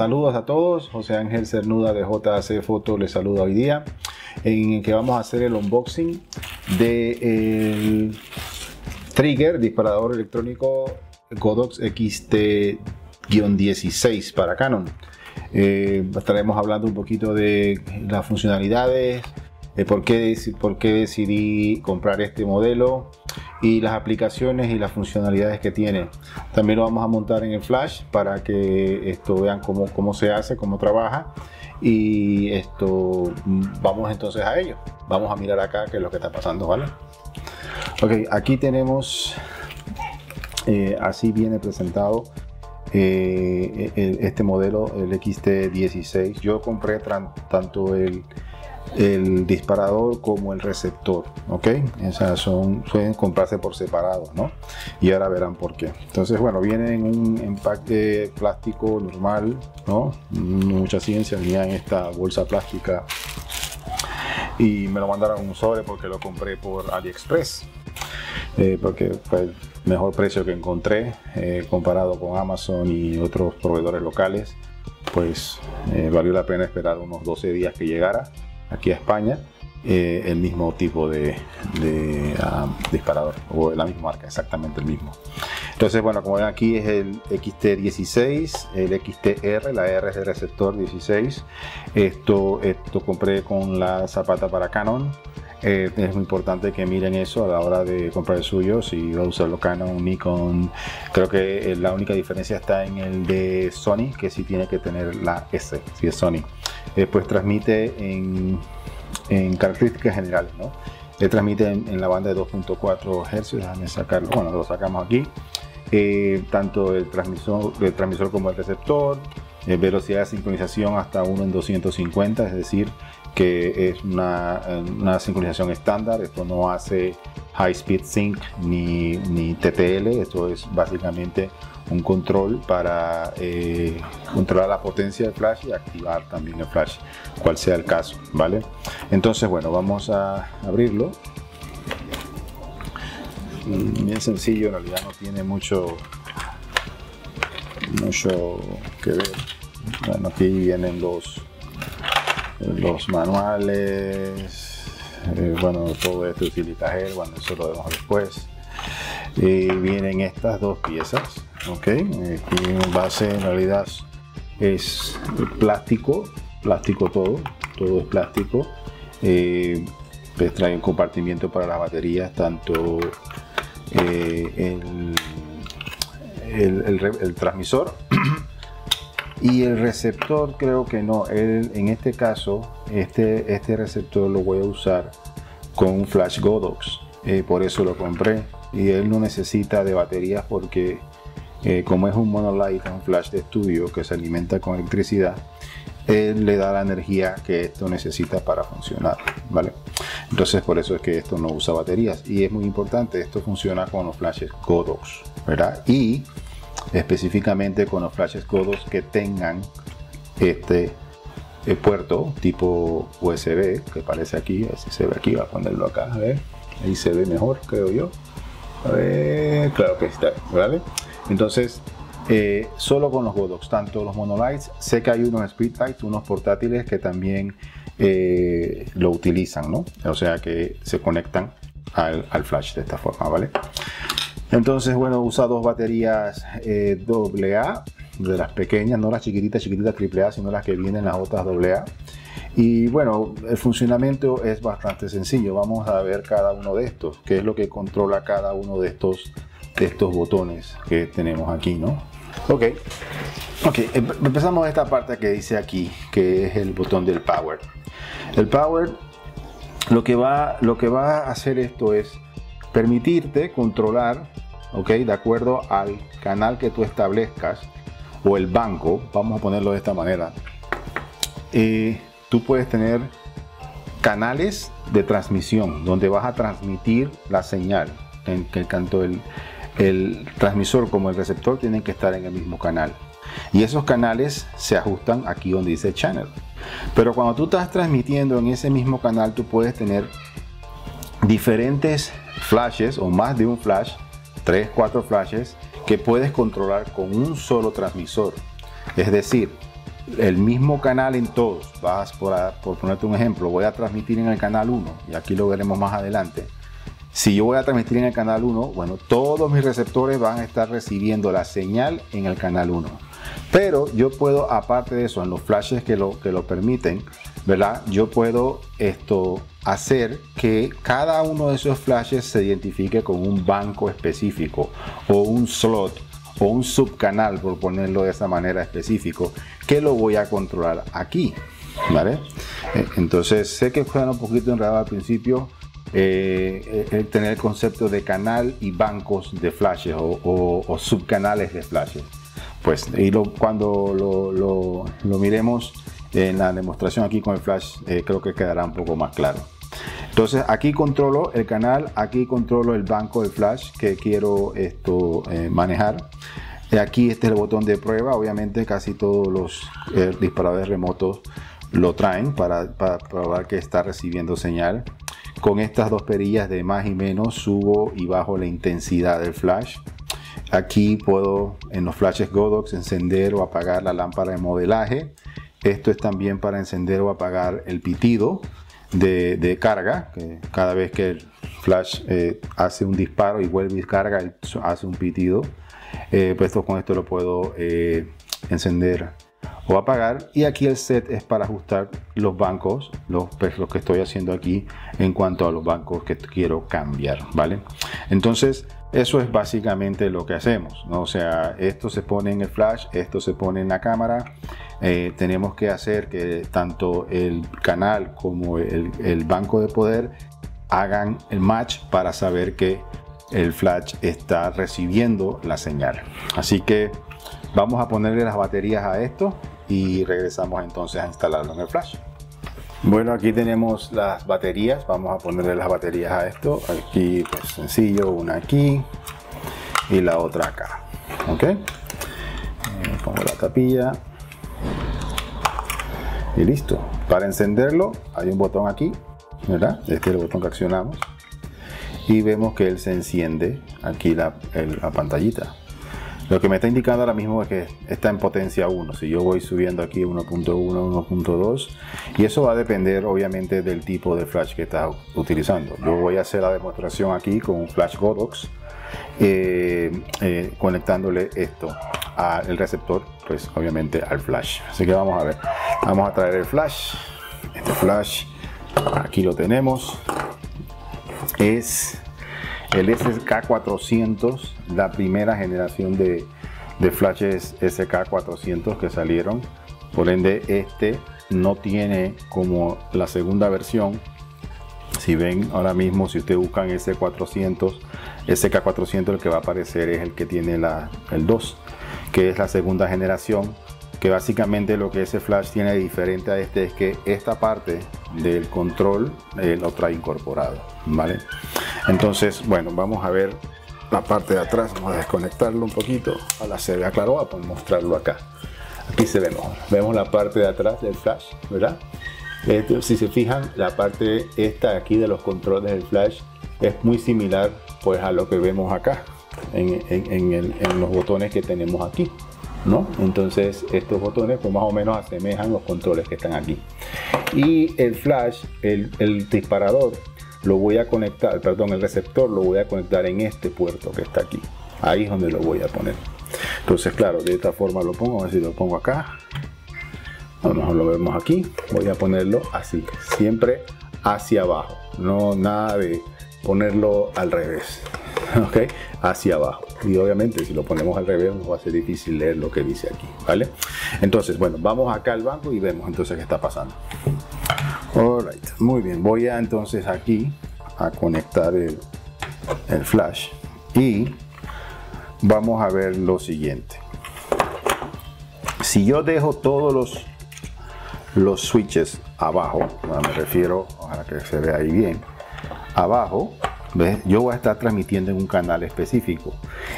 Saludos a todos, José Ángel Cernuda de JC Foto les saluda hoy día en el que vamos a hacer el unboxing del trigger disparador electrónico Godox XT-16 para Canon. Eh, estaremos hablando un poquito de las funcionalidades, de por qué, por qué decidí comprar este modelo y las aplicaciones y las funcionalidades que tiene. También lo vamos a montar en el flash para que esto vean cómo, cómo se hace, cómo trabaja y esto vamos entonces a ello. Vamos a mirar acá qué es lo que está pasando, ¿vale? Ok, aquí tenemos, eh, así viene presentado eh, este modelo, el XT16. Yo compré tanto el el disparador como el receptor, ¿ok? Esas son, pueden comprarse por separado, ¿no? Y ahora verán por qué. Entonces, bueno, viene en un empaque plástico normal, ¿no? Mucha ciencia venía en esta bolsa plástica y me lo mandaron un sobre porque lo compré por AliExpress, eh, porque fue el mejor precio que encontré eh, comparado con Amazon y otros proveedores locales, pues eh, valió la pena esperar unos 12 días que llegara aquí a España eh, el mismo tipo de, ah, disparador o la misma marca, exactamente el mismo. Entonces, bueno, como ven aquí es el XT16, el XTR, la R es el receptor 16. Esto, esto compré con la zapata para Canon. Eh, es muy importante que miren eso a la hora de comprar el suyo. Si va a usarlo Canon, Nikon, creo que eh, la única diferencia está en el de Sony, que sí tiene que tener la S, si es Sony. Después transmite en, características generales, ¿no? Le transmite en, la banda de 2.4 Hz, déjame sacarlo, bueno, lo sacamos aquí. Eh, tanto el transmisor, el transmisor como el receptor, velocidad de sincronización hasta 1 en 250, es decir, que es una, sincronización estándar, esto no hace high speed sync ni, ni TTL, esto es básicamente un control para eh, controlar la potencia del flash y activar también el flash, cual sea el caso, ¿vale? Entonces, bueno, vamos a abrirlo. Mm, bien sencillo, en realidad no tiene mucho, mucho que ver. Bueno, aquí vienen los los manuales, eh, bueno, todo esto utiliza gel, bueno, eso lo vemos después. Y vienen estas dos piezas, ok, aquí en base en realidad es plástico, plástico todo, todo es plástico. Eh, pues trae un compartimiento para las baterías, tanto eh, el, el, el transmisor y el receptor creo que no, en este caso este, este receptor lo voy a usar con un flash Godox, eh, por eso lo compré y él no necesita de baterías porque eh, como es un monolight, un flash de estudio que se alimenta con electricidad, él le da la energía que esto necesita para funcionar, ¿vale? Entonces por eso es que esto no usa baterías y es muy importante, esto funciona con los flashes Godox, ¿verdad? Y específicamente con los flashes codos que tengan este eh, puerto tipo USB que aparece aquí, así se ve aquí, voy a ponerlo acá, a ver, ahí se ve mejor creo yo, a ver, claro que está, ¿vale? Entonces, eh, solo con los Godox, tanto los monolights, sé que hay unos speedlights, unos portátiles que también eh, lo utilizan, ¿no? O sea que se conectan al, al flash de esta forma, ¿vale? Entonces, bueno, usa dos baterías AA, eh, de las pequeñas, no las chiquititas, chiquititas AAA, sino las que vienen las otras AA. Y bueno, el funcionamiento es bastante sencillo. Vamos a ver cada uno de estos, qué es lo que controla cada uno de estos, de estos botones que tenemos aquí, ¿no? Ok, ok, em, empezamos esta parte que dice aquí, que es el botón del power. El power, lo que va, lo que va a hacer esto es permitirte controlar ¿ok? De acuerdo al canal que tú establezcas o el banco, vamos a ponerlo de esta manera, eh, tú puedes tener canales de transmisión donde vas a transmitir la señal, en que tanto el, el transmisor como el receptor tienen que estar en el mismo canal. Y esos canales se ajustan aquí donde dice channel. Pero cuando tú estás transmitiendo en ese mismo canal, tú puedes tener diferentes flashes o más de un flash 3, 4 flashes que puedes controlar con un solo transmisor. Es decir, el mismo canal en todos. Vas por, por ponerte un ejemplo, voy a transmitir en el canal 1 y aquí lo veremos más adelante. Si yo voy a transmitir en el canal 1, bueno, todos mis receptores van a estar recibiendo la señal en el canal 1. Pero yo puedo, aparte de eso, en los flashes que lo, que lo permiten, ¿verdad? Yo puedo esto hacer que cada uno de esos flashes se identifique con un banco específico o un slot o un subcanal, por ponerlo de esa manera específico, que lo voy a controlar aquí. ¿Vale? Eh, entonces sé que suena un poquito enredado al principio, eh, el tener el concepto de canal y bancos de flashes o, subcanales de flashes. Pues y cuando lo, miremos en la demostración aquí con el flash, eh, creo que quedará un poco más claro. Entonces aquí controlo el canal, aquí controlo el banco de flash que quiero esto eh, manejar. Aquí este es el botón de prueba, obviamente casi todos los disparadores remotos lo traen para probar que está recibiendo señal. Con estas dos perillas de más y menos subo y bajo la intensidad del flash. Aquí puedo en los flashes Godox encender o apagar la lámpara de modelaje. Esto es también para encender o apagar el pitido de, carga. Que cada vez que el flash eh, hace un disparo y vuelve y carga, hace un pitido. Eh, pues con esto lo puedo eh, encender o apagar y aquí el set es para ajustar los bancos los, pues, que estoy haciendo aquí en cuanto a los bancos que quiero cambiar vale entonces eso es básicamente lo que hacemos ¿no? o sea esto se pone en el flash esto se pone en la cámara. Eh, tenemos que hacer que tanto el canal como el, el banco de poder hagan el match para saber que el flash está recibiendo la señal. Así que Vamos a ponerle las baterías a esto y regresamos entonces a instalarlo en el flash. Bueno, aquí tenemos las baterías. Vamos a ponerle las baterías a esto. Aquí, pues sencillo, una aquí y la otra acá. Ok. Eh, pongo la tapilla y listo. Para encenderlo, hay un botón aquí, ¿verdad? Este es el botón que accionamos y vemos que él se enciende aquí la, la pantallita. Lo que me está indicando ahora mismo es que está en potencia 1. Si yo voy subiendo aquí 1.1, 1.2 y eso va a depender obviamente del tipo de flash que está utilizando. Yo voy a hacer la demostración aquí con un flash Godox eh, eh, conectándole esto al receptor, pues obviamente al flash. Así que vamos a ver. Vamos a traer el flash. Este flash aquí lo tenemos. Es el SK400, la primera generación de, flashes SK400 que salieron. Por ende, este no tiene como la segunda versión. Si ven ahora mismo, si ustedes buscan S400, SK400, el que va a aparecer es el que tiene la, el 2, que es la segunda generación que básicamente lo que ese flash tiene diferente a este es que esta parte del control eh, lo trae incorporado vale entonces bueno vamos a ver la parte de atrás vamos a desconectarlo un poquito ahora se ve aclarado a mostrarlo acá aquí se vemos vemos la parte de atrás del flash verdad este, si se fijan la parte esta aquí de los controles del flash es muy similar pues a lo que vemos acá en, en los botones que tenemos aquí ¿no? Entonces estos botones pues más o menos asemejan los controles que están aquí. Y el flash, el, disparador, lo voy a conectar, perdón, el receptor lo voy a conectar en este puerto que está aquí. Ahí es donde lo voy a poner. Entonces, claro, de esta forma lo pongo, a ver si lo pongo acá. A lo mejor lo vemos aquí. Voy a ponerlo así, siempre hacia abajo. No nada de ponerlo al revés. ¿Ok? Hacia abajo y obviamente si lo ponemos al revés nos va a ser difícil leer lo que dice aquí, ¿vale? Entonces, bueno, vamos acá al banco y vemos entonces qué está pasando. Alright, muy bien, voy a entonces aquí a conectar el, flash y vamos a ver lo siguiente. Si yo dejo todos los, los switches abajo, me refiero a que se vea ahí bien, abajo yo voy a estar transmitiendo en un canal específico.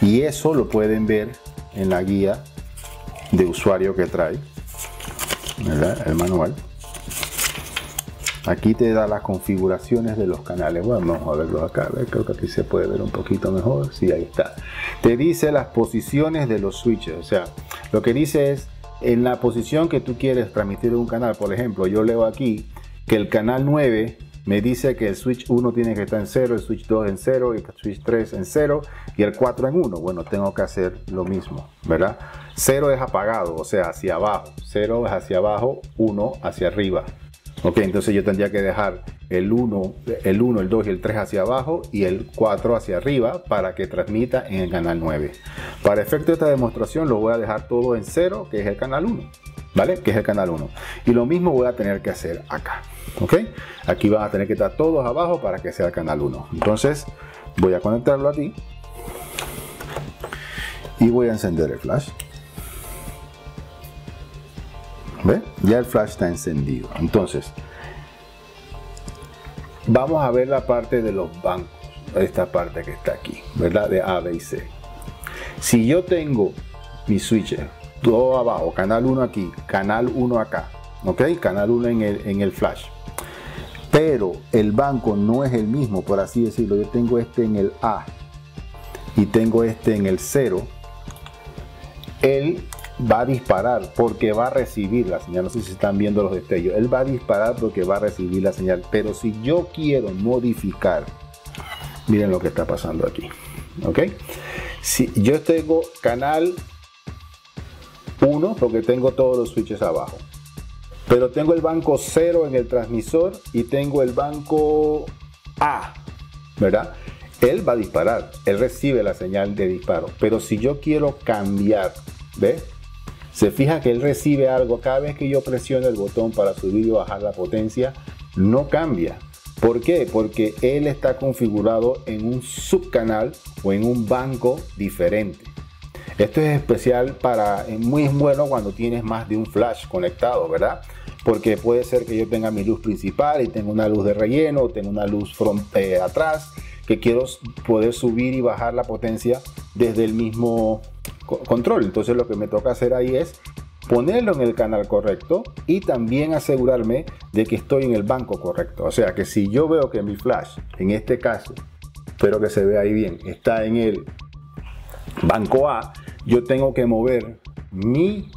Y eso lo pueden ver en la guía de usuario que trae, el manual. Aquí te da las configuraciones de los canales. vamos a verlos acá. Creo que aquí se puede ver un poquito mejor. Sí, ahí está. Te dice las posiciones de los switches. O sea, lo que dice es en la posición que tú quieres transmitir un canal, por ejemplo, yo leo aquí que el canal 9 me dice que el switch 1 tiene que estar en 0, el switch 2 en 0, el switch 3 en 0 y el 4 en 1. Bueno, tengo que hacer lo mismo, ¿verdad? 0 es apagado, o sea, hacia abajo. 0 es hacia abajo, 1 hacia arriba. Ok, entonces yo tendría que dejar el 1, el 1, el 2 y el 3 hacia abajo y el 4 hacia arriba para que transmita en el canal 9. Para efecto de esta demostración lo voy a dejar todo en 0, que es el canal 1. ¿Vale? Que es el canal 1. Y lo mismo voy a tener que hacer acá. ¿Ok? Aquí van a tener que estar todos abajo para que sea el canal 1. Entonces voy a conectarlo aquí. Y voy a encender el flash. Ya el flash está encendido. Entonces, vamos a ver la parte de los bancos. Esta parte que está aquí, ¿verdad? De A, B y C. Si yo tengo mi switcher, todo abajo, canal 1 aquí, canal 1 acá, ¿ok? Canal 1 en el, en el flash. Pero el banco no es el mismo, por así decirlo. Yo tengo este en el A y tengo este en el 0. Él va a disparar porque va a recibir la señal. No sé si están viendo los destellos. Él va a disparar porque va a recibir la señal. Pero si yo quiero modificar, miren lo que está pasando aquí. ¿Ok? Si yo tengo canal 1 porque tengo todos los switches abajo. Pero tengo el banco 0 en el transmisor y tengo el banco A, ¿verdad? Él va a disparar, él recibe la señal de disparo. Pero si yo quiero cambiar, ¿ve? Se fija que él recibe algo cada vez que yo presiono el botón para subir y bajar la potencia, no cambia. ¿Por qué? Porque él está configurado en un subcanal o en un banco diferente. Esto es especial para, muy bueno cuando tienes más de un flash conectado, ¿verdad? Porque puede ser que yo tenga mi luz principal y tengo una luz de relleno, tengo una luz eh, atrás, que quiero poder subir y bajar la potencia desde el mismo control. Entonces lo que me toca hacer ahí es ponerlo en el canal correcto y también asegurarme de que estoy en el banco correcto. O sea que si yo veo que mi flash, en este caso, espero que se vea ahí bien, está en el banco A, yo tengo que mover mi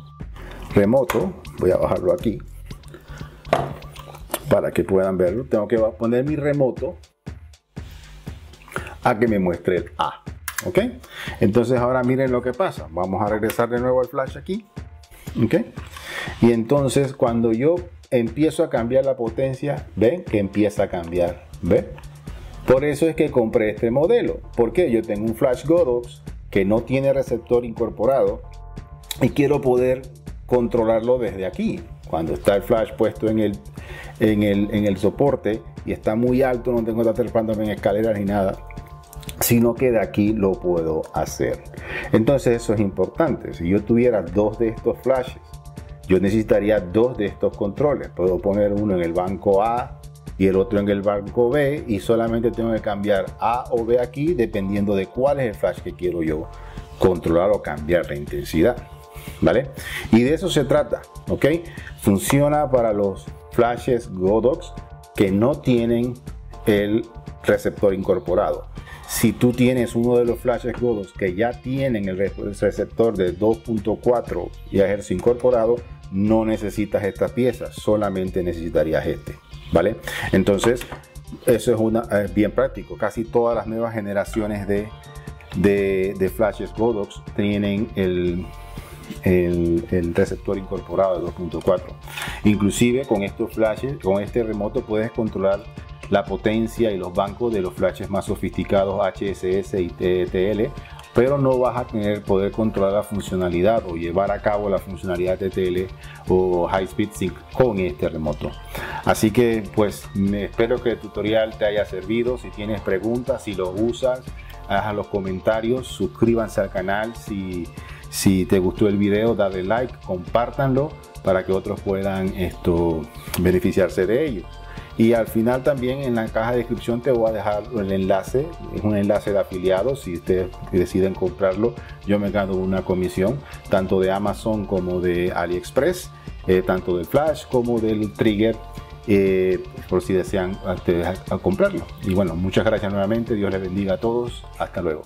remoto, voy a bajarlo aquí para que puedan verlo, tengo que poner mi remoto a que me muestre el A. ¿Ok? Entonces ahora miren lo que pasa. Vamos a regresar de nuevo al flash aquí. ¿Ok? Y entonces cuando yo empiezo a cambiar la potencia, ven que empieza a cambiar. ¿Ven? Por eso es que compré este modelo. porque Yo tengo un flash Godox que no tiene receptor incorporado y quiero poder controlarlo desde aquí. Cuando está el flash puesto en el, en el, en el soporte y está muy alto, no tengo que estar trepándome en escaleras ni nada sino que de aquí lo puedo hacer. Entonces eso es importante. Si yo tuviera dos de estos flashes, yo necesitaría dos de estos controles. Puedo poner uno en el banco A y el otro en el banco B y solamente tengo que cambiar A o B aquí dependiendo de cuál es el flash que quiero yo controlar o cambiar la intensidad. ¿Vale? Y de eso se trata, ¿ok? Funciona para los flashes Godox que no tienen el receptor incorporado. Si tú tienes uno de los flashes Godox que ya tienen el receptor de 2.4 GHz incorporado, no necesitas esta pieza, solamente necesitarías este, ¿vale? Entonces, eso es una, bien práctico. Casi todas las nuevas generaciones de, de, flashes Godox tienen el, el, el, receptor incorporado de 2.4. Inclusive con estos flashes, con este remoto puedes controlar la potencia y los bancos de los flashes más sofisticados HSS y TTL, pero no vas a tener poder controlar la funcionalidad o llevar a cabo la funcionalidad TTL o High Speed Sync con este remoto. Así que pues me espero que el tutorial te haya servido. Si tienes preguntas, si lo usas, haz los comentarios, suscríbanse al canal si, si te gustó el video, dale like, compártanlo para que otros puedan esto beneficiarse de ellos. Y al final también en la caja de descripción te voy a dejar el enlace, es un enlace de afiliados, si ustedes deciden comprarlo, yo me gano una comisión, tanto de Amazon como de AliExpress, eh, tanto del Flash como del Trigger, eh, por si desean comprarlo. Y bueno, muchas gracias nuevamente, Dios les bendiga a todos, hasta luego.